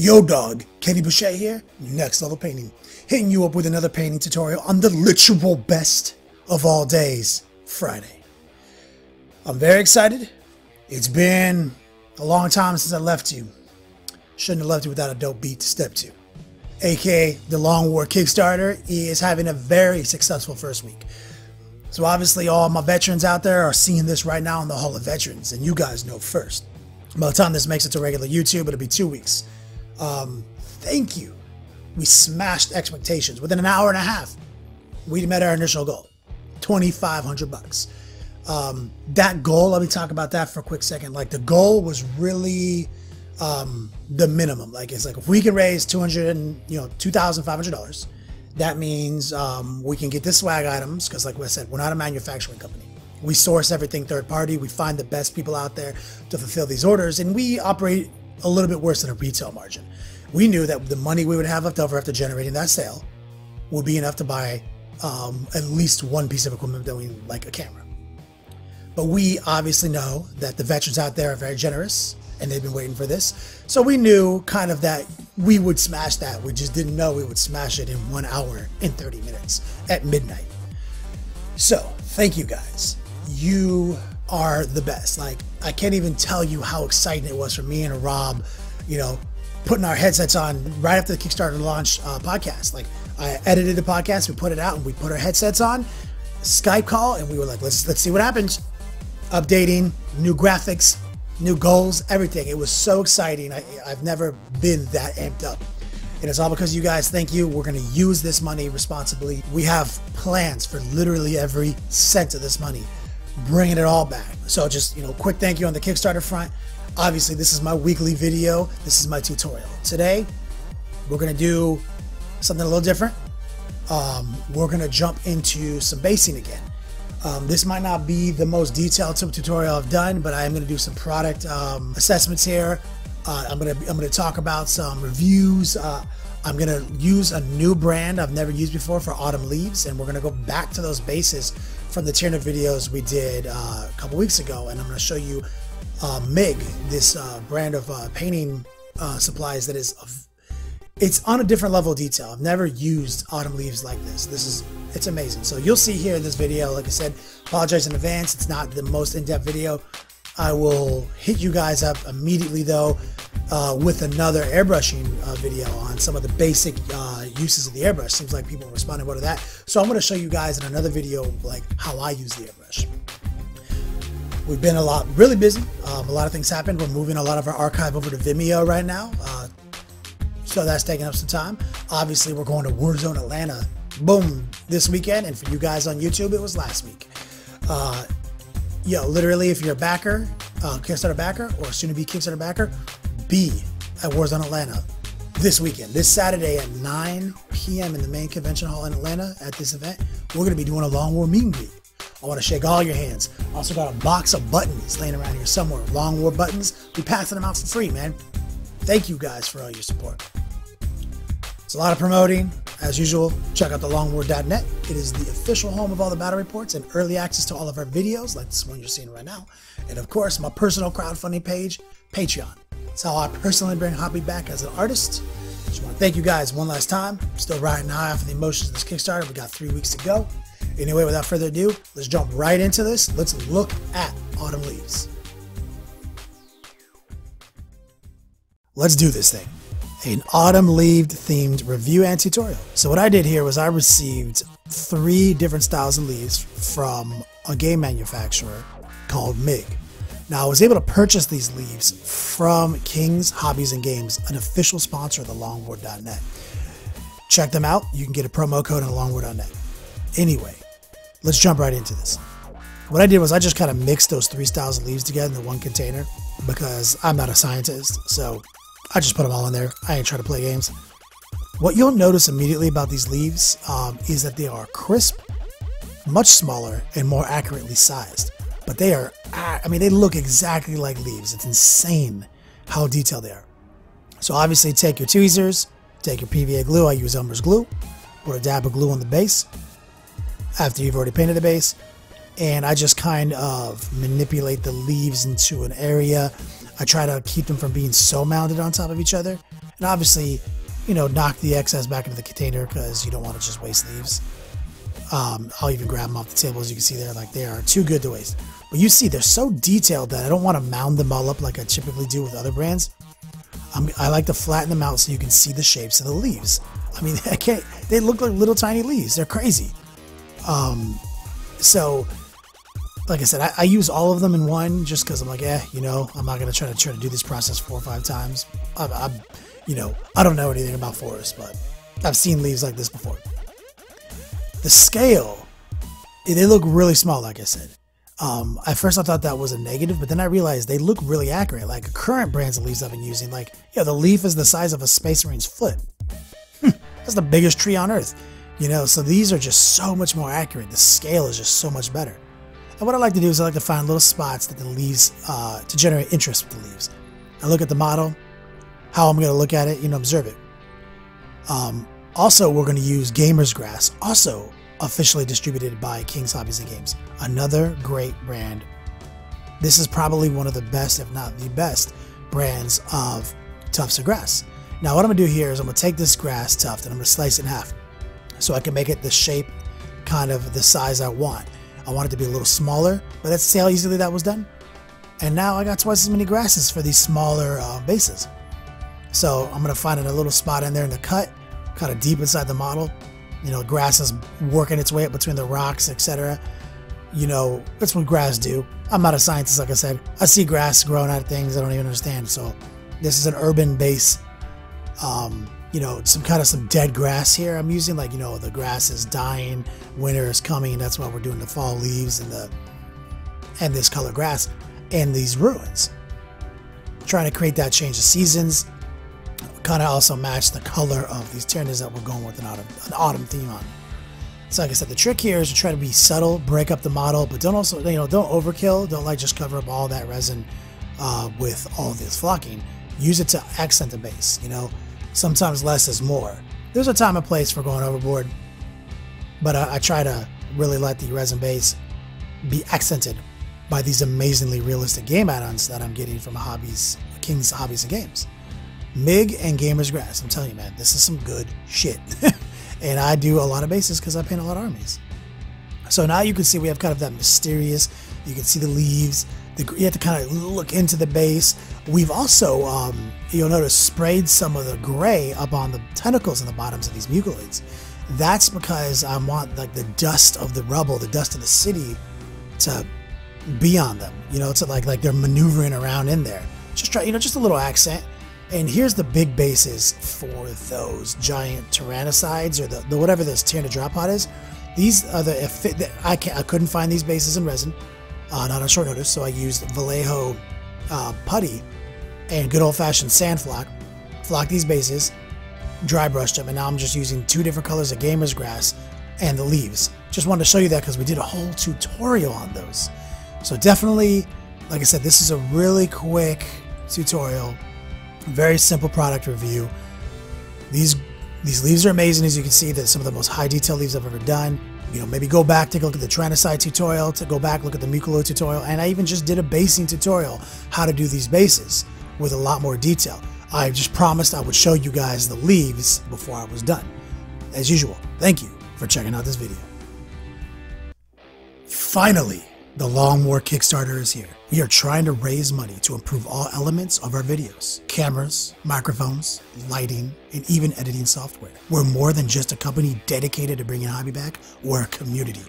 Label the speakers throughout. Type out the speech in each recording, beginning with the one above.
Speaker 1: Yo dog, Kenny Boucher here, Next Level Painting, hitting you up with another painting tutorial on the literal best of all days, Friday. I'm very excited. It's been a long time since I left you. Shouldn't have left you without a dope beat to step to. AKA the Long War Kickstarter is having a very successful first week. So obviously all my veterans out there are seeing this right now in the Hall of Veterans, and you guys know first. By the time this makes it to regular YouTube, it'll be two weeks. Um, thank you. We smashed expectations within an hour and a half. We met our initial goal, 2,500 bucks. Um, that goal, let me talk about that for a quick second. Like the goal was really um, the minimum. Like it's like if we can raise 200 and you know $2,500, that means um, we can get the swag items because, like I said, we're not a manufacturing company. We source everything third party. We find the best people out there to fulfill these orders, and we operate a little bit worse than a retail margin. We knew that the money we would have left over after generating that sale would be enough to buy um, at least one piece of equipment that we like a camera. But we obviously know that the veterans out there are very generous and they've been waiting for this. So we knew kind of that we would smash that. We just didn't know we would smash it in one hour in 30 minutes at midnight. So thank you guys. You are the best. Like I can't even tell you how exciting it was for me and Rob, you know, putting our headsets on right after the Kickstarter launch uh, podcast. Like I edited the podcast, we put it out, and we put our headsets on, Skype call, and we were like, let's let's see what happens. Updating, new graphics, new goals, everything. It was so exciting. I, I've never been that amped up. And it's all because you guys. Thank you. We're going to use this money responsibly. We have plans for literally every cent of this money, bringing it all back. So just, you know, quick thank you on the Kickstarter front. Obviously, this is my weekly video. This is my tutorial. Today, we're to do something a little different. Um, we're to jump into some basing again. Um, this might not be the most detailed tutorial I've done, but I am to do some product um, assessments here. Uh, I'm to I'm to talk about some reviews. Uh, I'm to use a new brand I've never used before for autumn leaves, and we're to go back to those bases from the Tierna videos we did uh, a couple weeks ago, and I'm to show you uh, MIG, this uh, brand of uh, painting uh, supplies that is, it's on a different level of detail. I've never used autumn leaves like this. This is, it's amazing. So you'll see here in this video, like I said, apologize in advance. It's not the most in-depth video. I will hit you guys up immediately though uh, with another airbrushing uh, video on some of the basic uses of the airbrush. Seems like people are responding well to that. So I'm going to show you guys in another video like how I use the airbrush. We've been a lot, really busy. Um, a lot of things happened. We're moving a lot of our archive over to Vimeo right now. Uh, so that's taking up some time. Obviously, we're going to Warzone Atlanta, boom, this weekend. And for you guys on YouTube, it was last week. Uh, yo, literally, if you're a backer, uh, Kickstarter backer, or soon to be Kickstarter backer, be at Warzone Atlanta this weekend, this Saturday at 9 p.m. in the main convention hall in Atlanta at this event. We're going to be doing a long war meet and greet. I want to shake all your hands. Also got a box of buttons laying around here somewhere. Long War buttons. We passing them out for free, man. Thank you guys for all your support. It's a lot of promoting. As usual, check out the longwar.net. It is the official home of all the battle reports and early access to all of our videos, like this one you're seeing right now. And of course, my personal crowdfunding page, Patreon. It's how I personally bring Hobby back as an artist. Just want to thank you guys one last time. Still riding high off of the emotions of this Kickstarter. We got three weeks to go. Anyway, without further ado, let's jump right into this. Let's look at Autumn Leaves. Let's do this thing. An autumn leaf themed review and tutorial. So what I did here was I received three different styles of leaves from a game manufacturer called MIG. Now I was able to purchase these leaves from King's Hobbies and Games, an official sponsor of the longwar.net. Check them out. You can get a promo code on longwar.net. Anyway, let's jump right into this. What I did was I just kind of mixed those three styles of leaves together in the one container because I'm not a scientist, so I just put them all in there. I ain't trying to play games. What you'll notice immediately about these leaves um, is that they are crisp, much smaller, and more accurately sized. But they are, I mean, they look exactly like leaves. It's insane how detailed they are. So obviously take your tweezers, take your PVA glue. I use Elmer's glue. Put a dab of glue on the base after you've already painted the base. And I just kind of manipulate the leaves into an area. I try to keep them from being so mounted on top of each other. And obviously, you know, knock the excess back into the container because you don't want to just waste leaves. Um, I'll even grab them off the table as you can see there, like they are too good to waste. But you see, they're so detailed that I don't want to mound them all up like I typically do with other brands. I like to flatten them out so you can see the shapes of the leaves. I mean, I can't, they look like little tiny leaves. They're crazy. Um, so, like I said, I, I use all of them in one just because I'm like, eh, you know, I'm not to try to try to do this process four or five times. I, I, you know, I don't know anything about forests, but I've seen leaves like this before. The scale, they look really small, like I said. Um, at first I thought that was a negative, but then I realized they look really accurate. Like current brands of leaves I've been using, like, yeah, the leaf is the size of a space marine's foot. Hmm, that's the biggest tree on earth. You know, so these are just so much more accurate. The scale is just so much better. And what I like to do is I like to find little spots that the leaves, uh, to generate interest with the leaves. I look at the model, how I'm going to look at it, you know, observe it. Um, also, we're going to use Gamer's Grass, also officially distributed by King's Hobbies and Games. Another great brand. This is probably one of the best, if not the best, brands of tufts of grass. Now, what I'm going to do here is I'm going to take this grass tuft and I'm going to slice it in half so I can make it the shape, kind of the size I want. I want it to be a little smaller, but let's see how easily that was done. And now I got twice as many grasses for these smaller uh, bases. So I'm to find a little spot in there in the cut, kind of deep inside the model. You know, grass is working its way up between the rocks, etc. You know, that's what grass do. I'm not a scientist, like I said. I see grass growing out of things I don't even understand. So this is an urban base um, you know, some kind of some dead grass here. I'm using like, you know, the grass is dying, winter is coming, that's why we're doing the fall leaves and the and this color grass and these ruins. Trying to create that change of seasons, kind of also match the color of these tyranids that we're going with an autumn, an autumn theme on. So like I said, the trick here is to try to be subtle, break up the model, but don't also, you know, don't overkill. Don't like just cover up all that resin uh, with all this flocking. Use it to accent the base, you know sometimes less is more. There's a time and place for going overboard, but I, I try to really let the resin base be accented by these amazingly realistic game add-ons that I'm getting from Hobbies, King's Hobbies and Games. MIG and Gamer's Grass. I'm telling you, man, this is some good shit. and I do a lot of bases because I paint a lot of armies. So now you can see we have kind of that mysterious, you can see the leaves, the, you have to kind of look into the base. We've also, um, you'll notice, sprayed some of the gray up on the tentacles and the bottoms of these mucolids. That's because I want like the dust of the rubble, the dust of the city, to be on them. You know, to like like they're maneuvering around in there. Just try, you know, just a little accent. And here's the big bases for those giant tyrannocytes or the, the whatever this Tyrannodropod is. These are the I I couldn't find these bases in resin uh, not on short notice, so I used Vallejo uh, putty and good old fashioned sand flock, flock these bases, dry brushed them, and now I'm just using two different colors of gamer's grass and the leaves. Just wanted to show you that because we did a whole tutorial on those. So definitely, like I said, this is a really quick tutorial, very simple product review. These these leaves are amazing, as you can see. They're some of the most high detail leaves I've ever done you know, maybe go back, take a look at the Tyrannocyte tutorial, to go back, look at the Mucolid tutorial, and I even just did a basing tutorial, how to do these bases with a lot more detail. I just promised I would show you guys the leaves before I was done. As usual, thank you for checking out this video. Finally, the Long War Kickstarter is here. We are trying to raise money to improve all elements of our videos cameras, microphones, lighting, and even editing software. We're more than just a company dedicated to bringing hobby back, we're a community.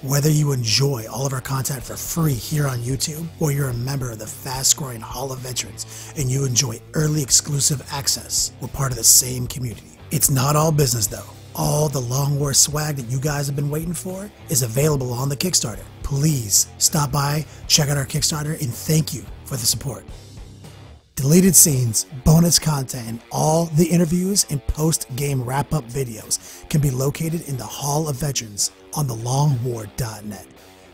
Speaker 1: Whether you enjoy all of our content for free here on YouTube, or you're a member of the fast growing Hall of Veterans and you enjoy early exclusive access, we're part of the same community. It's not all business though. All the Long War swag that you guys have been waiting for is available on the Kickstarter please stop by, check out our Kickstarter, and thank you for the support. Deleted scenes, bonus content, and all the interviews and post game wrap up videos can be located in the Hall of Veterans on thelongwar.net.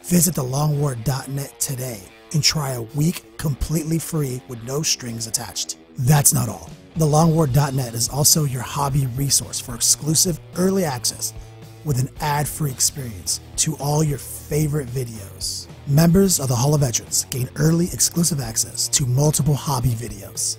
Speaker 1: Visit thelongwar.net today and try a week completely free with no strings attached. That's not all. Thelongwar.net is also your hobby resource for exclusive early access with an ad free experience to all your favorite videos. Members of the Hall of Veterans gain early exclusive access to multiple hobby videos.